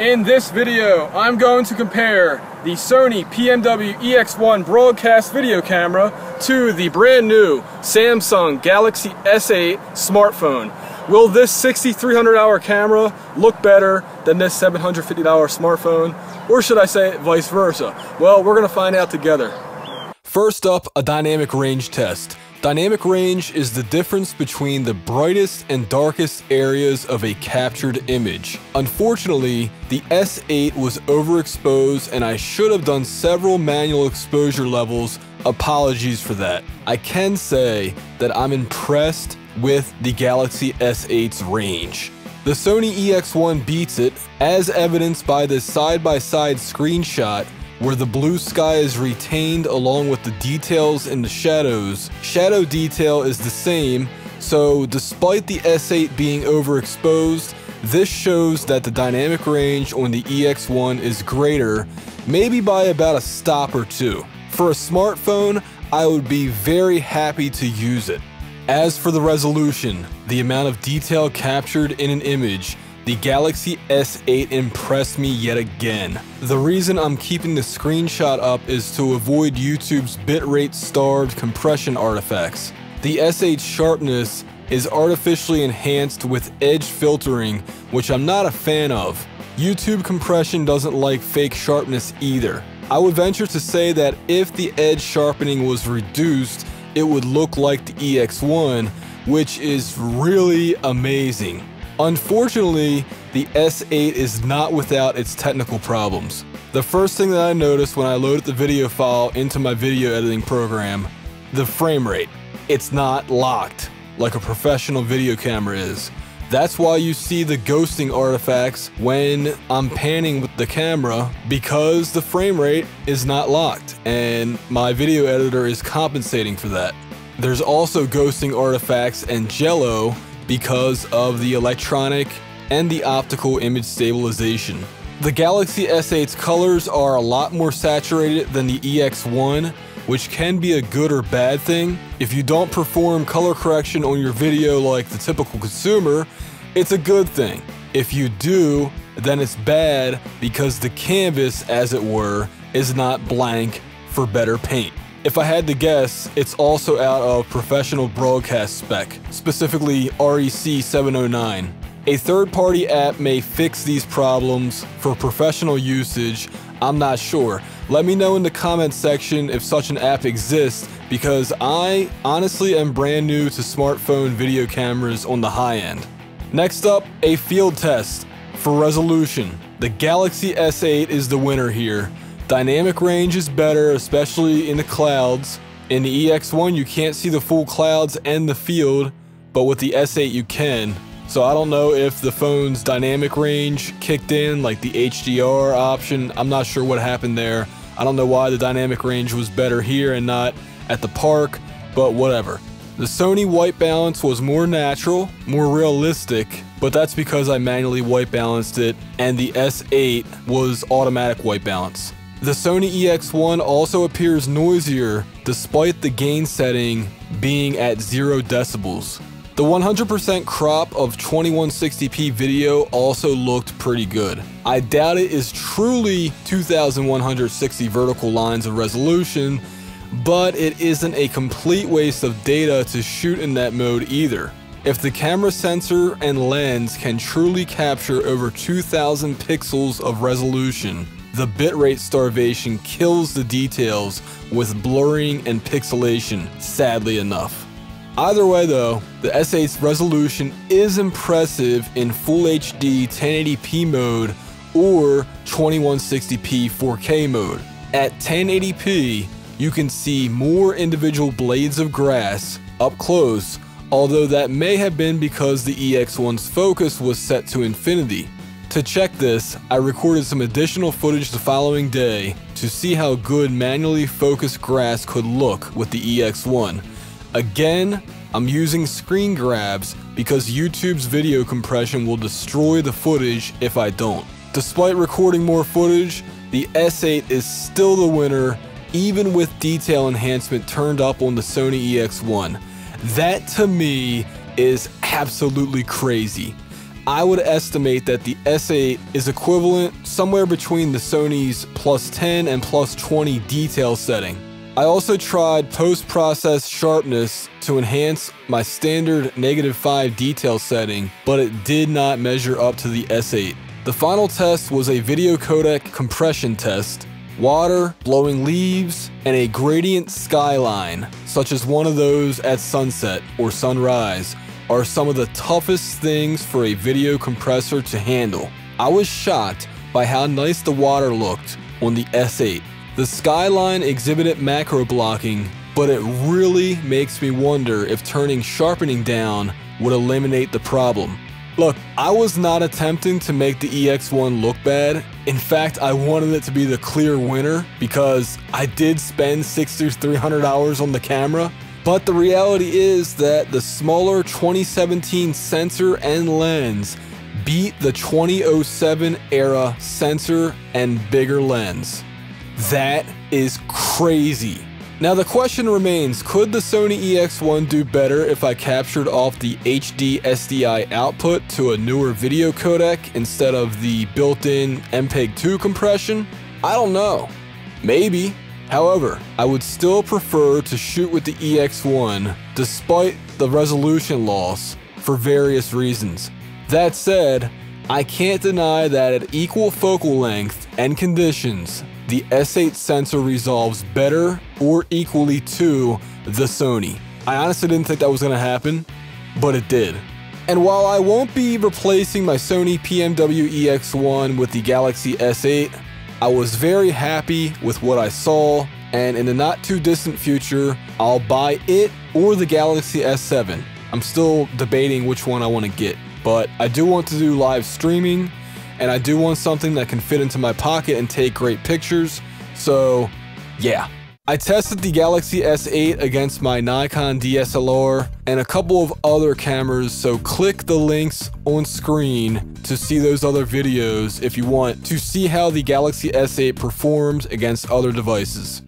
In this video, I'm going to compare the Sony PMW EX1 broadcast video camera to the brand new Samsung Galaxy S8 smartphone. Will this 6300 hour camera look better than this $750 smartphone? Or should I say vice versa? Well, we're gonna find out together. First up, a dynamic range test. Dynamic range is the difference between the brightest and darkest areas of a captured image. Unfortunately, the S8 was overexposed and I should have done several manual exposure levels. Apologies for that. I can say that I'm impressed with the Galaxy S8's range. The Sony EX1 beats it, as evidenced by this side-by-side -side screenshot where the blue sky is retained along with the details in the shadows. Shadow detail is the same, so despite the S8 being overexposed, this shows that the dynamic range on the EX1 is greater, maybe by about a stop or two. For a smartphone, I would be very happy to use it. As for the resolution, the amount of detail captured in an image, the Galaxy S8 impressed me yet again. The reason I'm keeping the screenshot up is to avoid YouTube's bitrate starved compression artifacts. The S8 sharpness is artificially enhanced with edge filtering, which I'm not a fan of. YouTube compression doesn't like fake sharpness either. I would venture to say that if the edge sharpening was reduced, it would look like the EX1, which is really amazing. Unfortunately, the S8 is not without its technical problems. The first thing that I noticed when I loaded the video file into my video editing program, the frame rate. It's not locked like a professional video camera is. That's why you see the ghosting artifacts when I'm panning with the camera because the frame rate is not locked and my video editor is compensating for that. There's also ghosting artifacts and jello because of the electronic and the optical image stabilization. The Galaxy S8's colors are a lot more saturated than the EX1, which can be a good or bad thing. If you don't perform color correction on your video like the typical consumer, it's a good thing. If you do, then it's bad because the canvas, as it were, is not blank for better paint. If I had to guess, it's also out of professional broadcast spec, specifically REC 709. A third-party app may fix these problems for professional usage, I'm not sure. Let me know in the comments section if such an app exists because I honestly am brand new to smartphone video cameras on the high end. Next up, a field test. For resolution, the Galaxy S8 is the winner here. Dynamic range is better, especially in the clouds. In the EX1, you can't see the full clouds and the field, but with the S8 you can. So I don't know if the phone's dynamic range kicked in, like the HDR option. I'm not sure what happened there. I don't know why the dynamic range was better here and not at the park, but whatever. The Sony white balance was more natural, more realistic, but that's because I manually white balanced it, and the S8 was automatic white balance. The Sony EX1 also appears noisier despite the gain setting being at 0 decibels. The 100% crop of 2160p video also looked pretty good. I doubt it is truly 2160 vertical lines of resolution, but it isn't a complete waste of data to shoot in that mode either. If the camera sensor and lens can truly capture over 2000 pixels of resolution, the bitrate starvation kills the details with blurring and pixelation, sadly enough. Either way though, the S8's resolution is impressive in Full HD 1080p mode or 2160p 4K mode. At 1080p, you can see more individual blades of grass up close, although that may have been because the EX1's focus was set to infinity. To check this, I recorded some additional footage the following day to see how good manually focused grass could look with the EX1. Again, I'm using screen grabs because YouTube's video compression will destroy the footage if I don't. Despite recording more footage, the S8 is still the winner even with detail enhancement turned up on the Sony EX1. That to me is absolutely crazy. I would estimate that the S8 is equivalent somewhere between the Sony's plus 10 and plus 20 detail setting. I also tried post-process sharpness to enhance my standard negative 5 detail setting, but it did not measure up to the S8. The final test was a video codec compression test, water, blowing leaves, and a gradient skyline, such as one of those at sunset or sunrise, are some of the toughest things for a video compressor to handle. I was shocked by how nice the water looked on the S8. The skyline exhibited macro blocking, but it really makes me wonder if turning sharpening down would eliminate the problem. Look, I was not attempting to make the EX1 look bad. In fact, I wanted it to be the clear winner because I did spend 60 300 hours on the camera. But the reality is that the smaller 2017 sensor and lens beat the 2007 era sensor and bigger lens. That is crazy. Now the question remains, could the Sony EX1 do better if I captured off the HD SDI output to a newer video codec instead of the built-in MPEG-2 compression? I don't know. Maybe. However, I would still prefer to shoot with the EX1 despite the resolution loss for various reasons. That said, I can't deny that at equal focal length and conditions, the S8 sensor resolves better or equally to the Sony. I honestly didn't think that was going to happen, but it did. And while I won't be replacing my Sony PMW EX1 with the Galaxy S8, I was very happy with what I saw, and in the not too distant future, I'll buy it or the Galaxy S7. I'm still debating which one I want to get, but I do want to do live streaming, and I do want something that can fit into my pocket and take great pictures. So, yeah. I tested the Galaxy S8 against my Nikon DSLR and a couple of other cameras, so click the links on screen to see those other videos if you want to see how the Galaxy S8 performs against other devices.